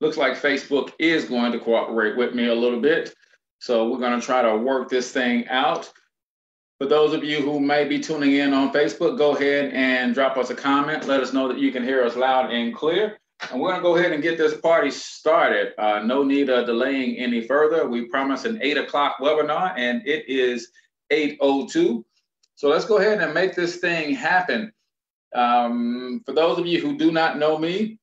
looks like Facebook is going to cooperate with me a little bit. So we're going to try to work this thing out. For those of you who may be tuning in on Facebook, go ahead and drop us a comment. Let us know that you can hear us loud and clear. And we're going to go ahead and get this party started. Uh, no need of delaying any further. We promised an 8 o'clock webinar, and it is 8.02. So let's go ahead and make this thing happen. Um, for those of you who do not know me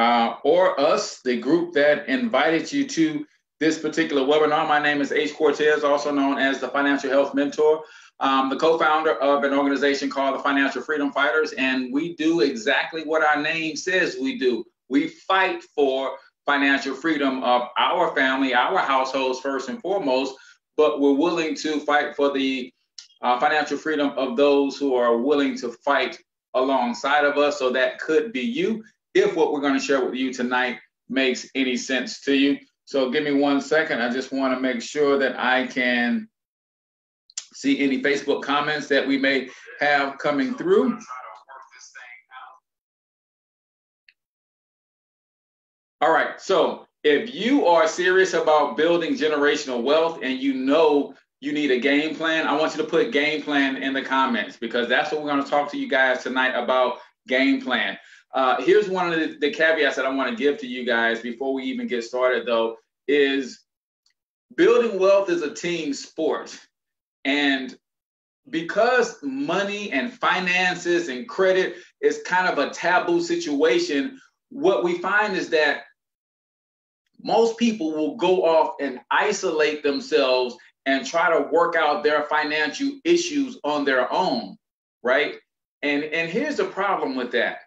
uh, or us, the group that invited you to this particular webinar, my name is H. Cortez, also known as the Financial Health Mentor. I'm the co-founder of an organization called the Financial Freedom Fighters, and we do exactly what our name says we do. We fight for financial freedom of our family, our households first and foremost, but we're willing to fight for the uh, financial freedom of those who are willing to fight alongside of us. So that could be you, if what we're going to share with you tonight makes any sense to you. So give me one second. I just want to make sure that I can see any Facebook comments that we may have coming through. All right, so if you are serious about building generational wealth and you know you need a game plan, I want you to put game plan in the comments because that's what we're going to talk to you guys tonight about game plan. Uh, here's one of the, the caveats that I want to give to you guys before we even get started, though, is building wealth is a team sport. And because money and finances and credit is kind of a taboo situation, what we find is that most people will go off and isolate themselves and try to work out their financial issues on their own, right? And and here's the problem with that.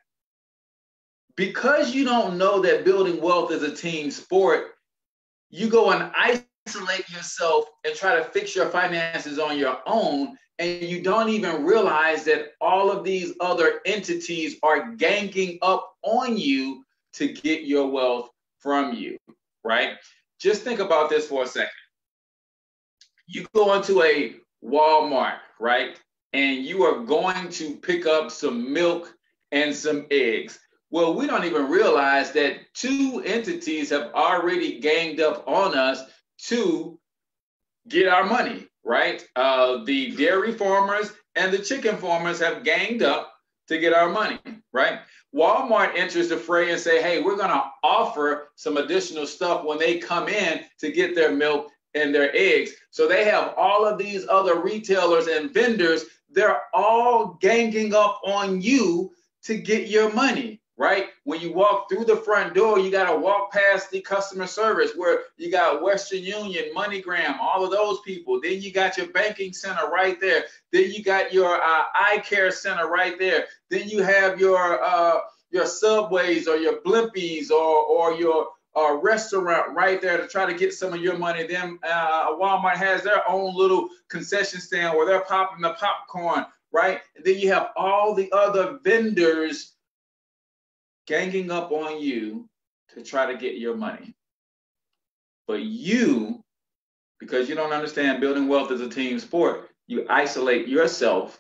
Because you don't know that building wealth is a team sport, you go and isolate yourself and try to fix your finances on your own and you don't even realize that all of these other entities are ganging up on you to get your wealth from you, right? Just think about this for a second you go into a Walmart, right? And you are going to pick up some milk and some eggs. Well, we don't even realize that two entities have already ganged up on us to get our money, right? Uh, the dairy farmers and the chicken farmers have ganged up to get our money, right? Walmart enters the fray and say, hey, we're going to offer some additional stuff when they come in to get their milk and their eggs. So they have all of these other retailers and vendors. They're all ganging up on you to get your money, right? When you walk through the front door, you got to walk past the customer service where you got Western Union, MoneyGram, all of those people. Then you got your banking center right there. Then you got your uh, eye care center right there. Then you have your uh, your subways or your blimpies or or your a restaurant right there to try to get some of your money. Then uh, Walmart has their own little concession stand where they're popping the popcorn, right? And then you have all the other vendors ganging up on you to try to get your money. But you, because you don't understand building wealth as a team sport, you isolate yourself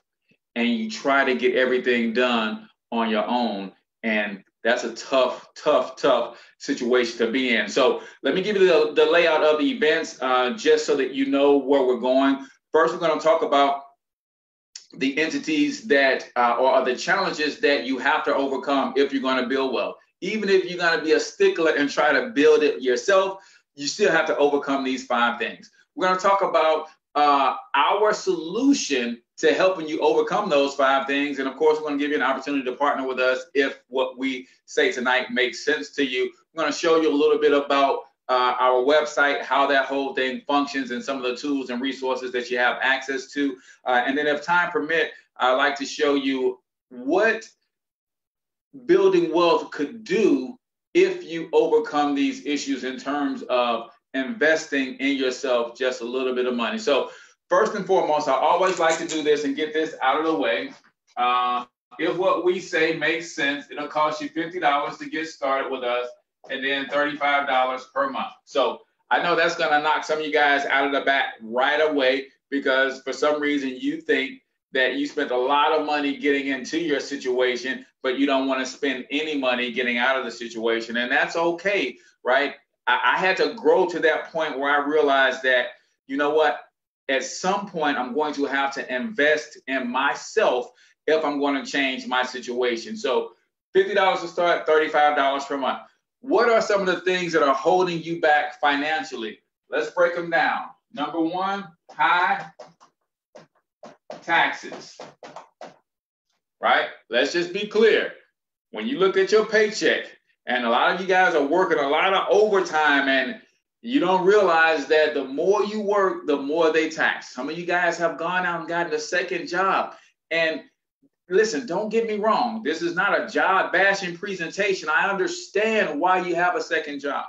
and you try to get everything done on your own. And that's a tough, tough, tough situation to be in. So let me give you the, the layout of the events uh, just so that you know where we're going. First, we're going to talk about the entities that uh, or the challenges that you have to overcome if you're going to build well. Even if you're going to be a stickler and try to build it yourself, you still have to overcome these five things. We're going to talk about uh, our solution to helping you overcome those five things. And of course, we're going to give you an opportunity to partner with us if what we say tonight makes sense to you. We're going to show you a little bit about uh, our website, how that whole thing functions, and some of the tools and resources that you have access to. Uh, and then, if time permit, I'd like to show you what building wealth could do if you overcome these issues in terms of investing in yourself just a little bit of money. So first and foremost, I always like to do this and get this out of the way. Uh, if what we say makes sense, it'll cost you $50 to get started with us and then $35 per month. So I know that's going to knock some of you guys out of the back right away because for some reason you think that you spent a lot of money getting into your situation, but you don't want to spend any money getting out of the situation. And that's okay, right? I, I had to grow to that point where I realized that, you know what, at some point, I'm going to have to invest in myself if I'm going to change my situation. So $50 to start, $35 per month. What are some of the things that are holding you back financially? Let's break them down. Number one, high taxes. Right? Let's just be clear. When you look at your paycheck, and a lot of you guys are working a lot of overtime and you don't realize that the more you work, the more they tax. Some of you guys have gone out and gotten a second job. And listen, don't get me wrong. This is not a job bashing presentation. I understand why you have a second job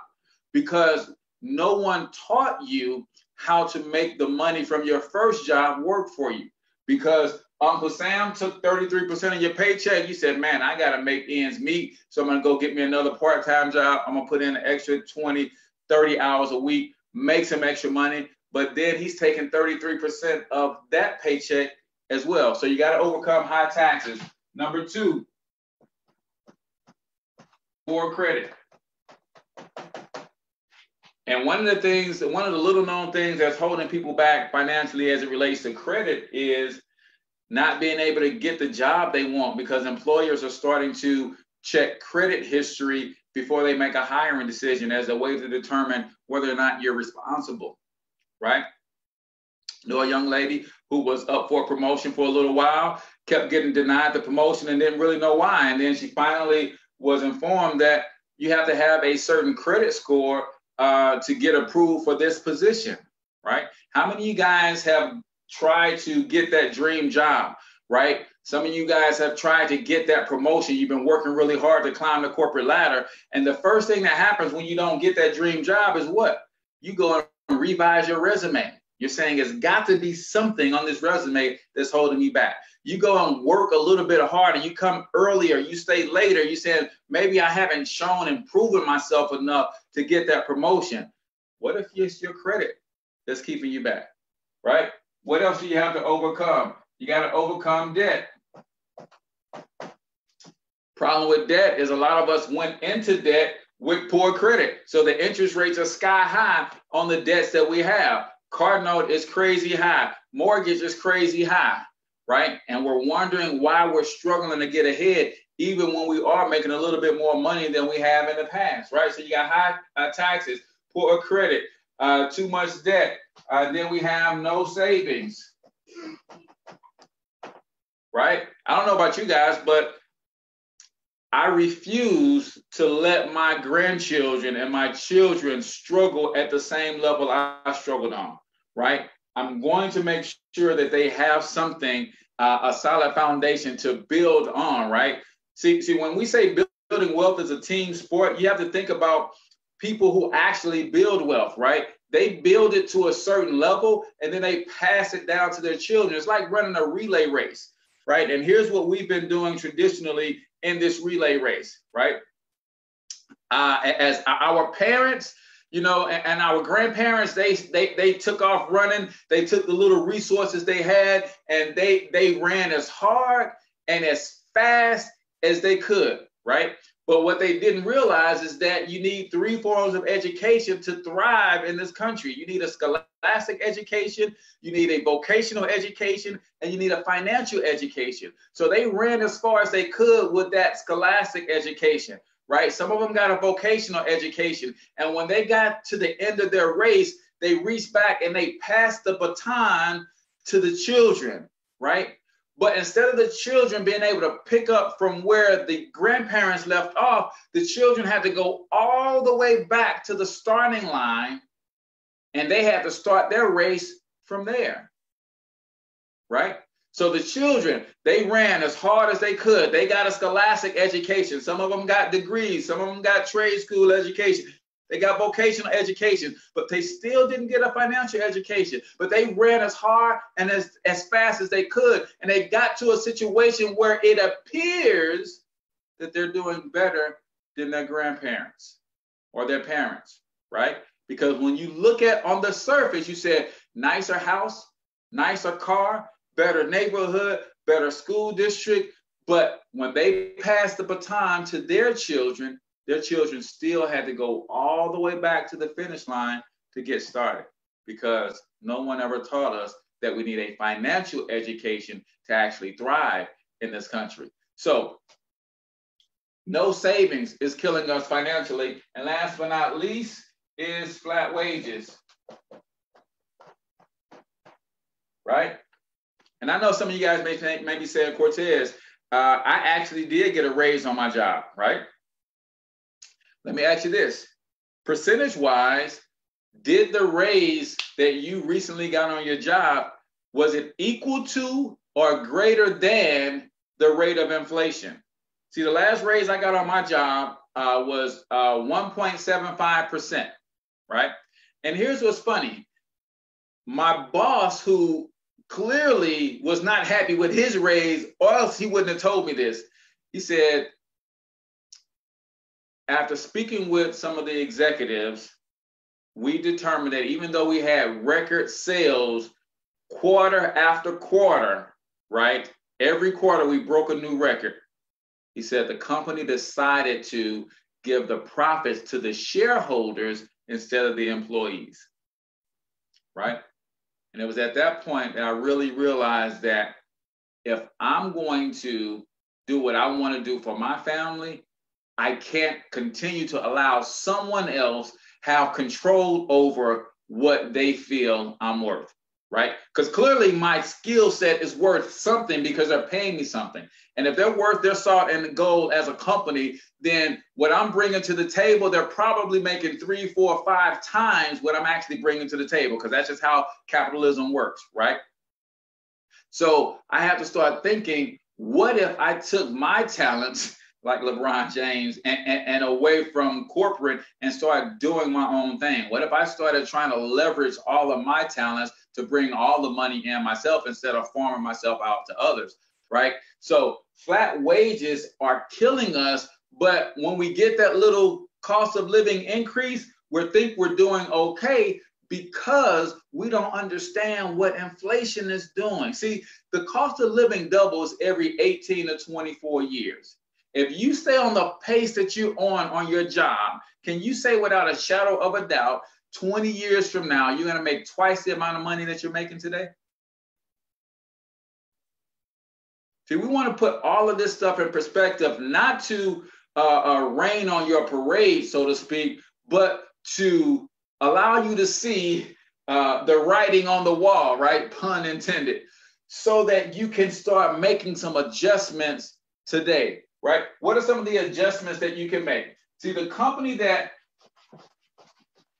because no one taught you how to make the money from your first job work for you. Because Uncle Sam took 33% of your paycheck. You said, man, I got to make ends meet. So I'm going to go get me another part time job. I'm going to put in an extra 20, 30 hours a week, make some extra money. But then he's taking 33% of that paycheck as well. So you got to overcome high taxes. Number two, poor credit. And one of the things, one of the little known things that's holding people back financially as it relates to credit is not being able to get the job they want because employers are starting to check credit history before they make a hiring decision as a way to determine whether or not you're responsible, right? Know a young lady who was up for promotion for a little while, kept getting denied the promotion and didn't really know why. And then she finally was informed that you have to have a certain credit score uh, to get approved for this position, right? How many of you guys have tried to get that dream job, right? Some of you guys have tried to get that promotion. You've been working really hard to climb the corporate ladder. And the first thing that happens when you don't get that dream job is what? You go and revise your resume. You're saying it's got to be something on this resume that's holding me back. You go and work a little bit harder, you come earlier, you stay later, you said, maybe I haven't shown and proven myself enough to get that promotion. What if it's your credit that's keeping you back, right? What else do you have to overcome? You got to overcome debt. Problem with debt is a lot of us went into debt with poor credit. So the interest rates are sky high on the debts that we have. Card note is crazy high. Mortgage is crazy high, right? And we're wondering why we're struggling to get ahead, even when we are making a little bit more money than we have in the past, right? So you got high uh, taxes, poor credit, uh, too much debt. Uh, then we have no savings, right? I don't know about you guys, but I refuse to let my grandchildren and my children struggle at the same level I struggled on, right? I'm going to make sure that they have something, uh, a solid foundation to build on, right? See, see, when we say building wealth is a team sport, you have to think about people who actually build wealth, right? They build it to a certain level and then they pass it down to their children. It's like running a relay race, right? And here's what we've been doing traditionally in this relay race, right? Uh, as our parents, you know, and, and, our grandparents, they they they took off running. They took the little resources they had, and they they ran as hard and as fast as they could, right? But what they didn't realize is that you need three forms of education to thrive in this country. You need a scholastic education, you need a vocational education, and you need a financial education. So they ran as far as they could with that scholastic education, right? Some of them got a vocational education. And when they got to the end of their race, they reached back and they passed the baton to the children, right? But instead of the children being able to pick up from where the grandparents left off, the children had to go all the way back to the starting line and they had to start their race from there. Right? So the children, they ran as hard as they could. They got a scholastic education. Some of them got degrees, some of them got trade school education. They got vocational education, but they still didn't get a financial education. But they ran as hard and as, as fast as they could. And they got to a situation where it appears that they're doing better than their grandparents or their parents, right? Because when you look at on the surface, you said nicer house, nicer car, better neighborhood, better school district. But when they passed the baton to their children, their children still had to go all the way back to the finish line to get started because no one ever taught us that we need a financial education to actually thrive in this country. So, no savings is killing us financially. And last but not least is flat wages. Right? And I know some of you guys may think, maybe saying, Cortez, uh, I actually did get a raise on my job, right? Let me ask you this percentage wise, did the raise that you recently got on your job, was it equal to or greater than the rate of inflation? See, the last raise I got on my job uh, was uh, 1.75%, right? And here's what's funny. My boss, who clearly was not happy with his raise, or else he wouldn't have told me this. He said, after speaking with some of the executives, we determined that even though we had record sales quarter after quarter, right? Every quarter we broke a new record. He said the company decided to give the profits to the shareholders instead of the employees, right? And it was at that point that I really realized that if I'm going to do what I want to do for my family, I can't continue to allow someone else have control over what they feel I'm worth, right? Because clearly my skill set is worth something because they're paying me something. And if they're worth their salt and gold as a company, then what I'm bringing to the table, they're probably making three, four, five times what I'm actually bringing to the table because that's just how capitalism works, right? So I have to start thinking, what if I took my talents like LeBron James and, and, and, away from corporate and started doing my own thing? What if I started trying to leverage all of my talents to bring all the money in myself instead of farming myself out to others? Right. So flat wages are killing us. But when we get that little cost of living increase, we think we're doing okay because we don't understand what inflation is doing. See, the cost of living doubles every 18 to 24 years. If you stay on the pace that you're on on your job, can you say without a shadow of a doubt, 20 years from now, you're going to make twice the amount of money that you're making today? See, we want to put all of this stuff in perspective, not to uh, uh, rain on your parade, so to speak, but to allow you to see uh, the writing on the wall, right? Pun intended, so that you can start making some adjustments today right? What are some of the adjustments that you can make? See, the company that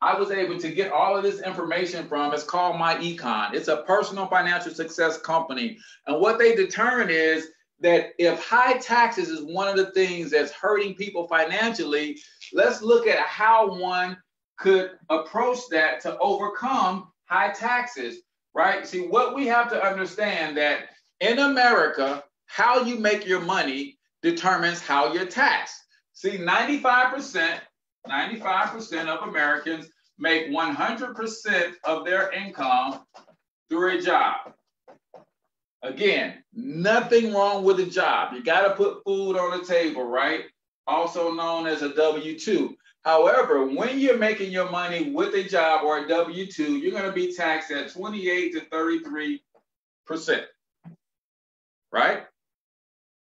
I was able to get all of this information from It's called MyEcon. It's a personal financial success company. And what they determine is that if high taxes is one of the things that's hurting people financially, let's look at how one could approach that to overcome high taxes, right? See, what we have to understand that in America, how you make your money determines how you're taxed. See, 95%, 95% of Americans make 100% of their income through a job. Again, nothing wrong with a job. You got to put food on the table, right? Also known as a W 2. However, when you're making your money with a job or a W 2, you're going to be taxed at 28 to 33%. Right?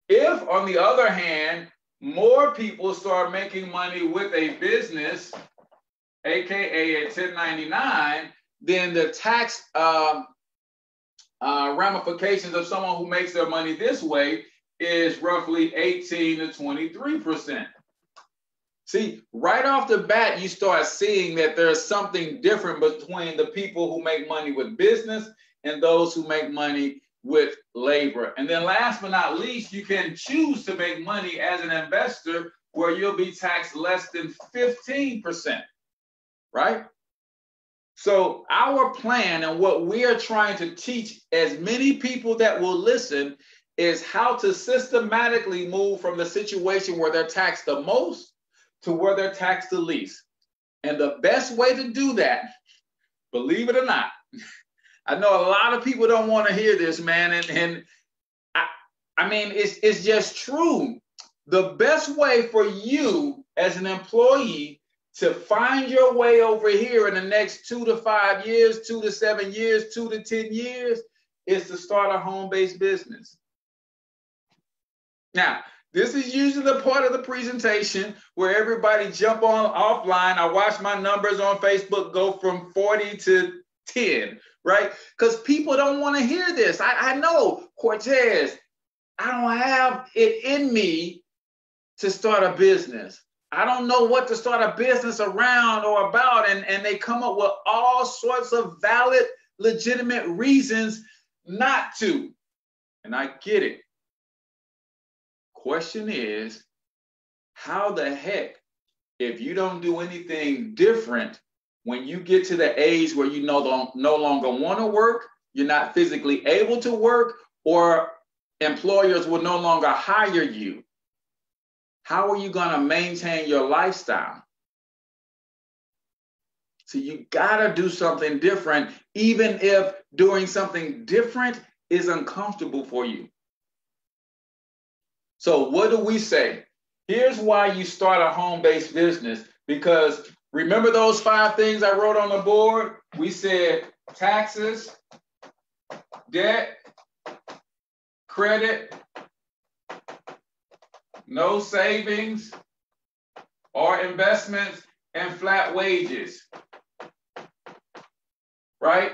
If, on the other hand, more people start making money with a business, aka a 1099, then the tax uh, uh, ramifications of someone who makes their money this way is roughly 18 to 23%. See, right off the bat, you start seeing that there's something different between the people who make money with business and those who make money with labor. And then last but not least, you can choose to make money as an investor where you'll be taxed less than 15%, right? So our plan and what we are trying to teach as many people that will listen is how to systematically move from the situation where they're taxed the most to where they're taxed the least. And the best way to do that, believe it or not, I know a lot of people don't want to hear this, man. And, and I, I mean, it's, it's just true. The best way for you as an employee to find your way over here in the next two to five years, two to seven years, two to 10 years is to start a home based business. Now, this is usually the part of the presentation where everybody jump on offline. I watch my numbers on Facebook go from 40 to 10, right? Because people don't want to hear this. I, I know, Cortez, I don't have it in me to start a business. I don't know what to start a business around or about. And, and they come up with all sorts of valid, legitimate reasons not to. And I get it. Question is, how the heck, if you don't do anything different, when you get to the age where you no, no longer want to work, you're not physically able to work, or employers will no longer hire you, how are you going to maintain your lifestyle? So you got to do something different, even if doing something different is uncomfortable for you. So, what do we say? Here's why you start a home based business because remember those five things I wrote on the board? We said taxes, debt, credit, no savings or investments, and flat wages. Right?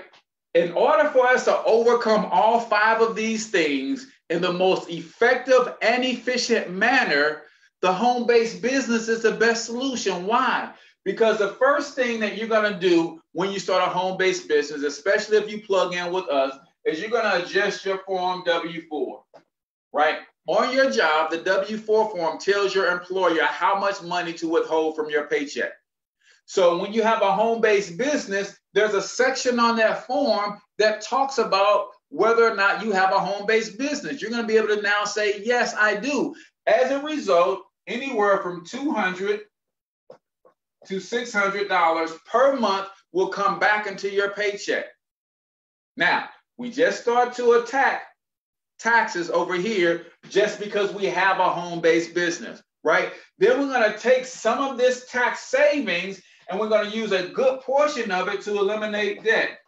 In order for us to overcome all five of these things in the most effective and efficient manner, the home based business is the best solution. Why? Because the first thing that you're going to do when you start a home based business, especially if you plug in with us, is you're going to adjust your form W 4, right? On your job, the W 4 form tells your employer how much money to withhold from your paycheck. So when you have a home based business, there's a section on that form that talks about whether or not you have a home based business. You're going to be able to now say, Yes, I do. As a result, anywhere from 200 to $600 per month will come back into your paycheck. Now, we just start to attack taxes over here just because we have a home-based business, right? Then we're going to take some of this tax savings and we're going to use a good portion of it to eliminate debt.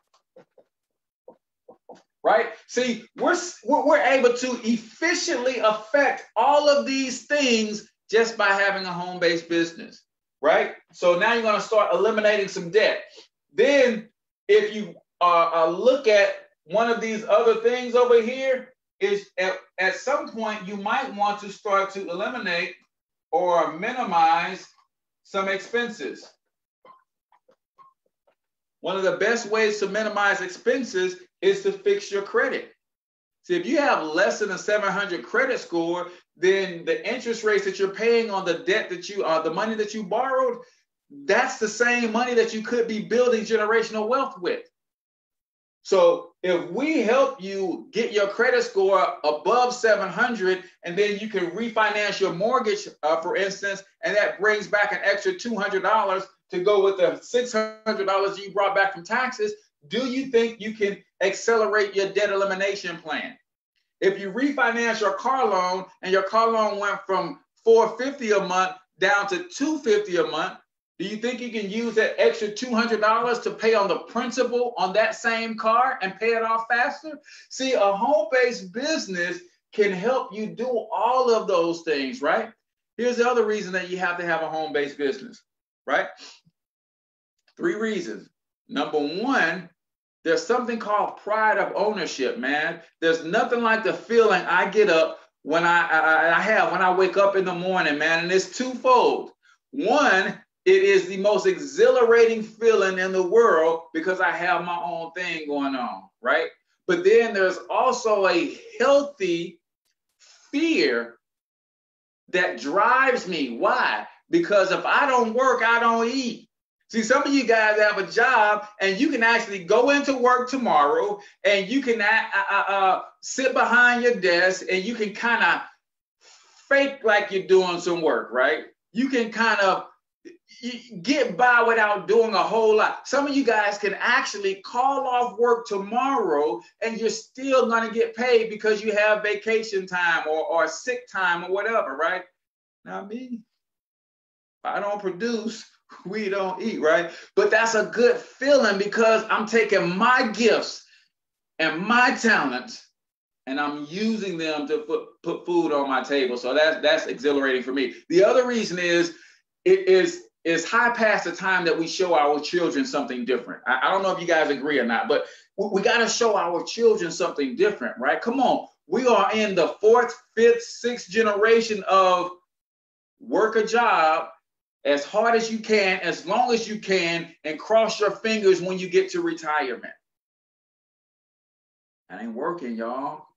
Right? See, we're, we're able to efficiently affect all of these things just by having a home based business. Right? So now you're going to start eliminating some debt. Then, if you uh, uh, look at one of these other things over here, is at, at some point you might want to start to eliminate or minimize some expenses. One of the best ways to minimize expenses is to fix your credit. See, if you have less than a 700 credit score, then the interest rates that you're paying on the debt that you, uh, the money that you borrowed, that's the same money that you could be building generational wealth with. So if we help you get your credit score above 700 and then you can refinance your mortgage, uh, for instance, and that brings back an extra $200 to go with the $600 you brought back from taxes, do you think you can accelerate your debt elimination plan? If you refinance your car loan and your car loan went from 450 a month down to 250 a month, do you think you can use that extra $200 to pay on the principal on that same car and pay it off faster? See, a home based business can help you do all of those things, right? Here's the other reason that you have to have a home based business, right? Three reasons. Number one, there's something called pride of ownership, man. There's nothing like the feeling I get up when I, I, I have when I wake up in the morning, man, and it's twofold. One, it is the most exhilarating feeling in the world because I have my own thing going on, right? But then there's also a healthy fear that drives me. Why? Because if I don't work, I don't eat. See, some of you guys have a job and you can actually go into work tomorrow and you can uh, uh, uh, sit behind your desk and you can kind of fake like you're doing some work, right? You can kind of get by without doing a whole lot. Some of you guys can actually call off work tomorrow and you're still going to get paid because you have vacation time or, or sick time or whatever, right? Not me, I don't produce, we don't eat, right? But that's a good feeling because I'm taking my gifts and my talents and I'm using them to put, put food on my table. So that's that's exhilarating for me. The other reason is it is is high past the time that we show our children something different. I, I don't know if you guys agree or not, but we, we got to show our children something different, right? Come on. We are in the fourth, fifth, sixth generation of work a job as hard as you can, as long as you can, and cross your fingers when you get to retirement. That ain't working, y'all.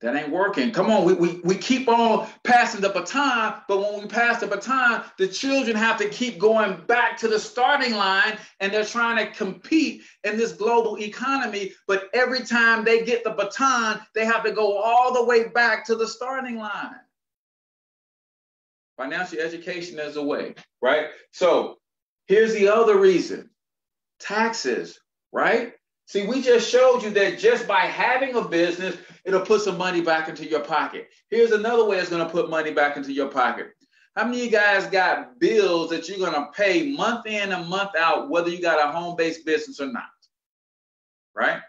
That ain't working. Come on, we, we, we keep on passing the baton, but when we pass the baton, the children have to keep going back to the starting line and they're trying to compete in this global economy. But every time they get the baton, they have to go all the way back to the starting line. Financial education is a way, right? So here's the other reason taxes, right? See, we just showed you that just by having a business, it'll put some money back into your pocket. Here's another way it's going to put money back into your pocket. How many of you guys got bills that you're going to pay month in and month out, whether you got a home based business or not? Right?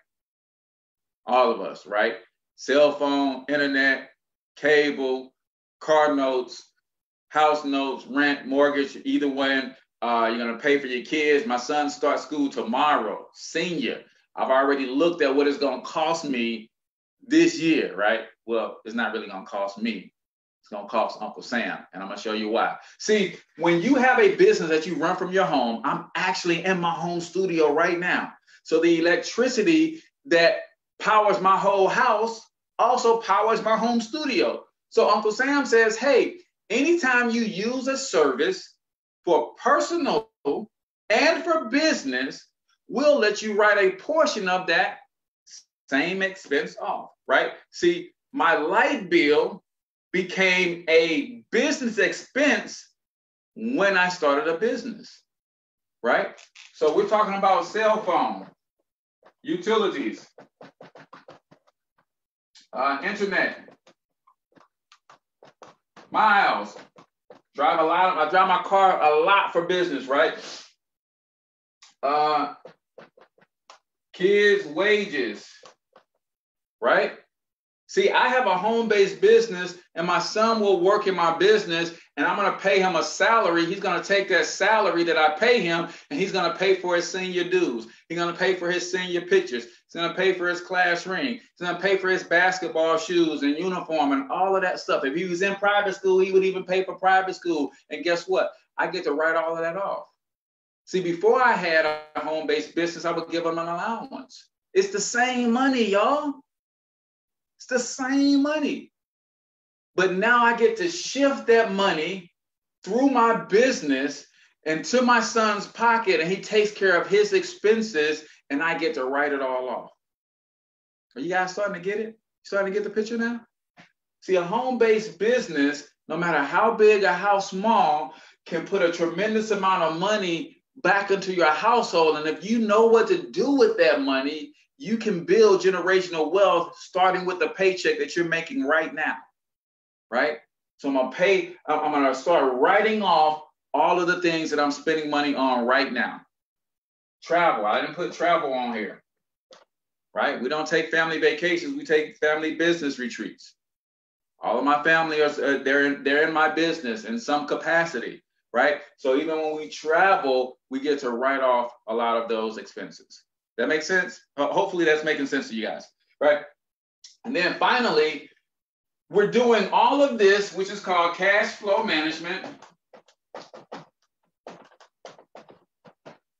All of us, right? Cell phone, internet, cable, car notes, house notes, rent, mortgage, either one. Uh, you're going to pay for your kids. My son starts school tomorrow, senior. I've already looked at what it's going to cost me this year, right? Well, it's not really going to cost me. It's going to cost Uncle Sam, and I'm going to show you why. See, when you have a business that you run from your home, I'm actually in my home studio right now. So the electricity that powers my whole house also powers my home studio. So Uncle Sam says, hey, anytime you use a service for personal and for business, we'll let you write a portion of that same expense off, right? See, my light bill became a business expense when I started a business, right? So we're talking about cell phone, utilities, uh, internet, miles. Drive a lot. I drive my car a lot for business, right? Uh, kids' wages, right? See, I have a home based business, and my son will work in my business, and I'm going to pay him a salary. He's going to take that salary that I pay him, and he's going to pay for his senior dues. He's going to pay for his senior pictures. He's going to pay for his class ring. He's going to pay for his basketball shoes and uniform and all of that stuff. If he was in private school, he would even pay for private school. And guess what? I get to write all of that off. See, before I had a home based business, I would give them an allowance. It's the same money, y'all. It's the same money. But now I get to shift that money through my business into my son's pocket, and he takes care of his expenses, and I get to write it all off. Are you guys starting to get it? Starting to get the picture now? See, a home based business, no matter how big or how small, can put a tremendous amount of money back into your household. And if you know what to do with that money, you can build generational wealth starting with the paycheck that you're making right now. Right? So I'm gonna pay, I'm gonna start writing off all of the things that I'm spending money on right now. Travel, I didn't put travel on here. Right? We don't take family vacations, we take family business retreats. All of my family are uh, they're in, they're in my business in some capacity right? So even when we travel, we get to write off a lot of those expenses. That makes sense? Hopefully that's making sense to you guys, right? And then finally, we're doing all of this, which is called cash flow management.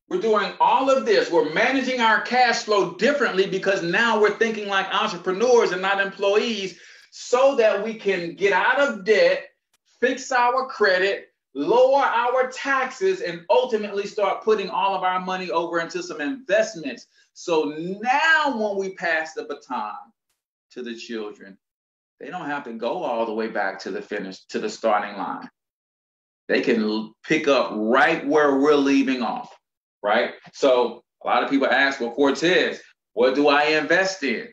We're doing all of this. We're managing our cash flow differently because now we're thinking like entrepreneurs and not employees so that we can get out of debt, fix our credit, lower our taxes, and ultimately start putting all of our money over into some investments. So now, when we pass the baton to the children, they don't have to go all the way back to the finish, to the starting line. they can pick up right where we're leaving off, right? So a lot of people ask, well, Cortez, what do I invest in?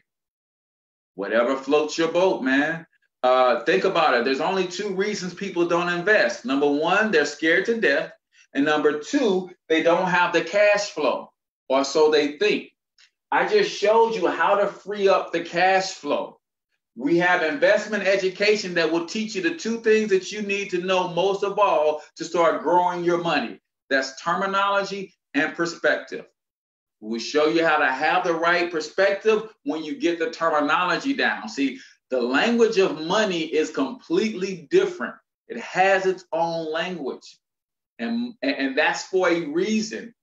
Whatever floats your boat, man. Uh, think about it. There's only two reasons people don't invest. Number one, they're scared to death. And number two, they don't have the cash flow, or so they think. I just showed you how to free up the cash flow. We have investment education that will teach you the two things that you need to know most of all to start growing your money. That's terminology and perspective. We show you how to have the right perspective when you get the terminology down. See, the language of money is completely different. It has its own language. And, and that's for a reason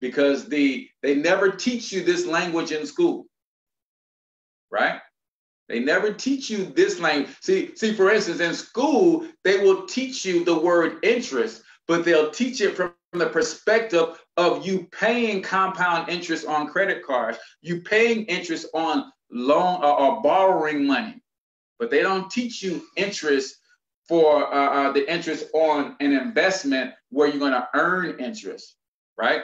because the they never teach you this language in school. Right? They never teach you this language. See, see, for instance, in school, they will teach you the word interest, but they'll teach it from the perspective of you paying compound interest on credit cards, you paying interest on loan or, or borrowing money, but they don't teach you interest for uh, uh, the interest on an investment where you're going to earn interest, right?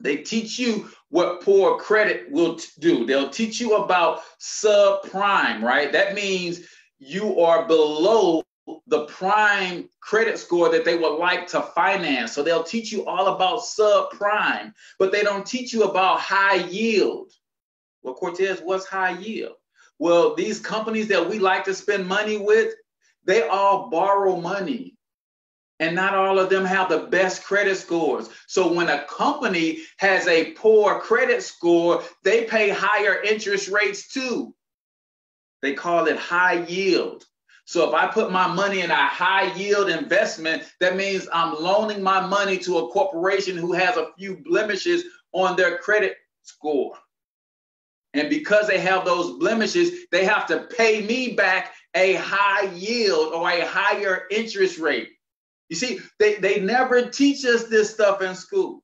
They teach you what poor credit will t- do. They'll teach you about subprime, right? That means you are below the prime credit score that they would like to finance. So they'll teach you all about subprime, but they don't teach you about high yield. Well, Cortez, what's high yield? Well, these companies that we like to spend money with, they all borrow money and not all of them have the best credit scores. So when a company has a poor credit score, they pay higher interest rates too. They call it high yield. So if I put my money in a high yield investment, that means I'm loaning my money to a corporation who has a few blemishes on their credit score. And because they have those blemishes, they have to pay me back a high yield or a higher interest rate. You see, they, they never teach us this stuff in school.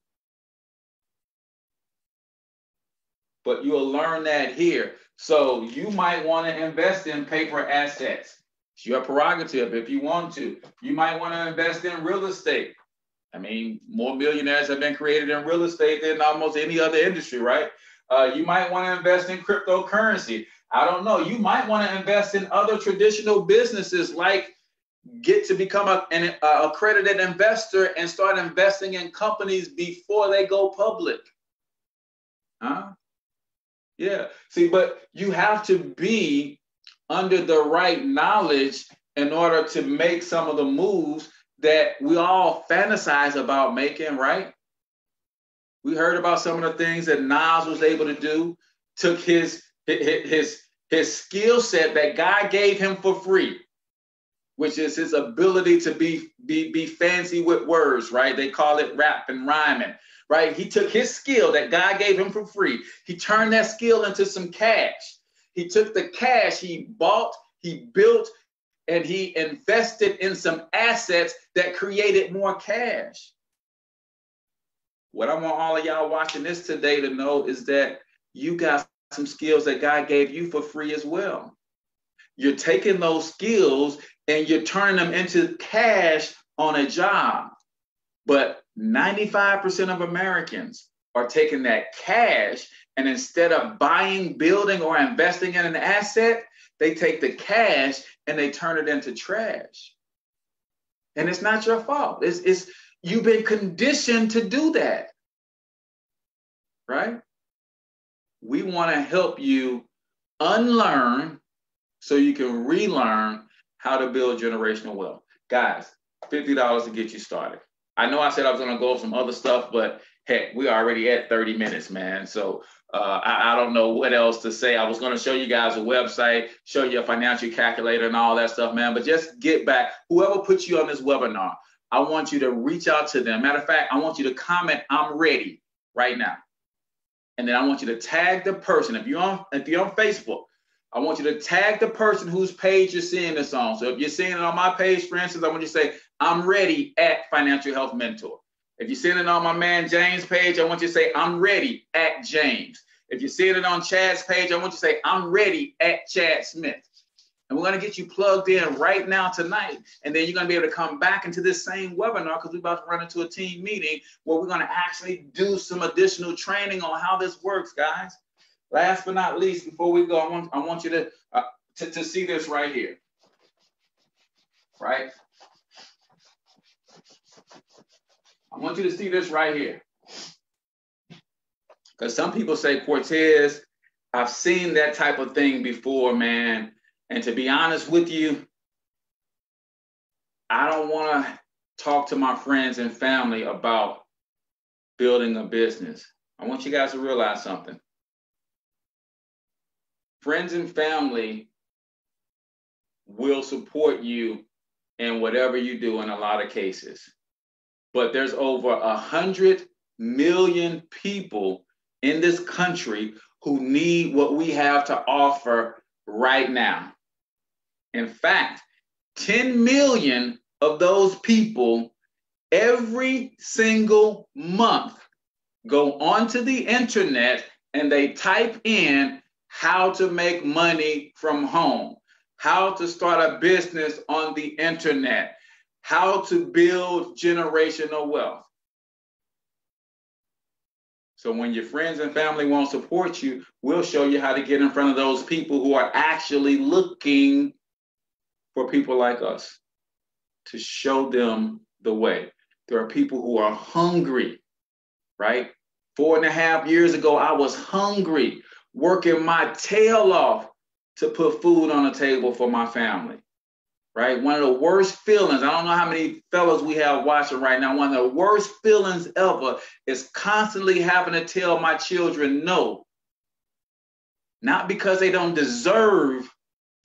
But you'll learn that here. So you might want to invest in paper assets. It's your prerogative if you want to. You might want to invest in real estate. I mean, more millionaires have been created in real estate than almost any other industry, right? Uh, you might want to invest in cryptocurrency. I don't know. You might want to invest in other traditional businesses like get to become a, an accredited investor and start investing in companies before they go public. Huh? Yeah. See, but you have to be under the right knowledge in order to make some of the moves that we all fantasize about making, right? We heard about some of the things that Nas was able to do, took his his his, skill set that God gave him for free which is his ability to be, be, be fancy with words, right? They call it rap and rhyming, right? He took his skill that God gave him for free. He turned that skill into some cash. He took the cash he bought, he built, and he invested in some assets that created more cash. What I want all of y'all watching this today to know is that you got some skills that God gave you for free as well. You're taking those skills and you're turning them into cash on a job. But 95% of Americans are taking that cash and instead of buying, building, or investing in an asset, they take the cash and they turn it into trash. And it's not your fault. It's, it's you've been conditioned to do that. Right? We want to help you unlearn so you can relearn how to build generational wealth. Guys, $50 to get you started. I know I said I was going to go over some other stuff, but heck, we're already at 30 minutes, man. So uh, I, I, don't know what else to say. I was going to show you guys a website, show you a financial calculator and all that stuff, man. But just get back. Whoever put you on this webinar, I want you to reach out to them. Matter of fact, I want you to comment, I'm ready right now. And then I want you to tag the person. If you're on, if you're on Facebook, I want you to tag the person whose page you're seeing this on. So if you're seeing it on my page, for instance, I want you to say, I'm ready at Financial Health Mentor. If you're seeing it on my man James' page, I want you to say, I'm ready at James. If you're seeing it on Chad's page, I want you to say, I'm ready at Chad Smith. And we're going to get you plugged in right now tonight. And then you're going to be able to come back into this same webinar because we're about to run into a team meeting where we're going to actually do some additional training on how this works, guys. Last but not least, before we go, I want, I want you to, uh, to, to see this right here. Right? I want you to see this right here. Because some people say, Cortez, I've seen that type of thing before, man. And to be honest with you, I don't want to talk to my friends and family about building a business. I want you guys to realize something. Friends and family will support you in whatever you do in a lot of cases. But there's over a hundred million people in this country who need what we have to offer right now. In fact, 10 million of those people every single month go onto the internet and they type in how to make money from home, how to start a business on the internet, how to build generational wealth. So when your friends and family won't support you, we'll show you how to get in front of those people who are actually looking for people like us to show them the way. There are people who are hungry, right? Four and a half years ago, I was hungry, working my tail off to put food on the table for my family right? One of the worst feelings, I don't know how many fellows we have watching right now. One of the worst feelings ever is constantly having to tell my children no. Not because they don't deserve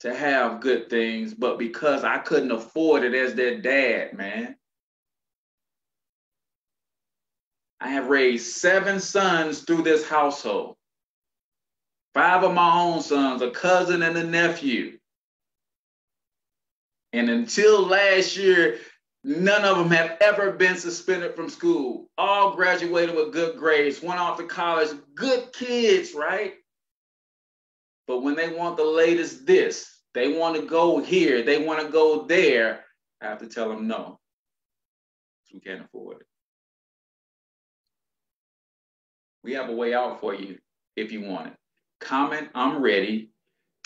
to have good things, but because I couldn't afford it as their dad, man. I have raised seven sons through this household. Five of my own sons, a cousin and a nephew. And until last year, none of them have ever been suspended from school. All graduated with good grades, went off to college, good kids, right? But when they want the latest this, they want to go here, they want to go there, I have to tell them no. We can't afford it. We have a way out for you if you want it. Comment, I'm ready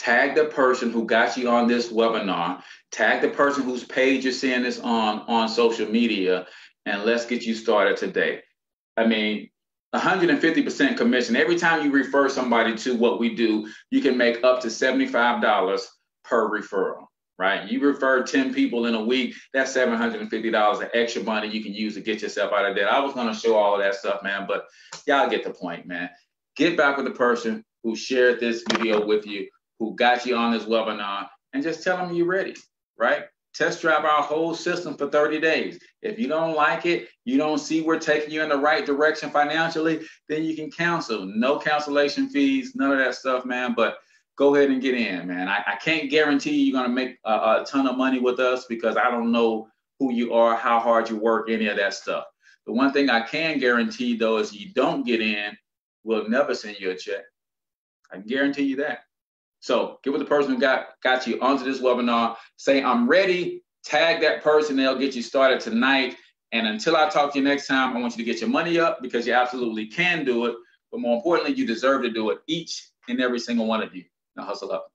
tag the person who got you on this webinar, tag the person whose page you're seeing this on on social media, and let's get you started today. I mean, 150% commission. Every time you refer somebody to what we do, you can make up to $75 per referral, right? You refer 10 people in a week, that's $750 of extra money you can use to get yourself out of debt. I was going to show all of that stuff, man, but y'all get the point, man. Get back with the person who shared this video with you who got you on this webinar and just tell them you're ready, right? Test drive our whole system for 30 days. If you don't like it, you don't see we're taking you in the right direction financially, then you can cancel. No cancellation fees, none of that stuff, man. But go ahead and get in, man. I, I can't guarantee you're going to make a, a ton of money with us because I don't know who you are, how hard you work, any of that stuff. The one thing I can guarantee, though, is you don't get in, we'll never send you a check. I guarantee you that. So get with the person who got got you onto this webinar. Say I'm ready. Tag that person. They'll get you started tonight. And until I talk to you next time, I want you to get your money up because you absolutely can do it. But more importantly, you deserve to do it. Each and every single one of you. Now hustle up.